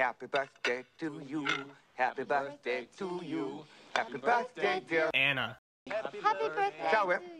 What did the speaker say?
Happy birthday to you. Happy birthday to you. Happy birthday, dear. Anna. Happy birthday Shall we?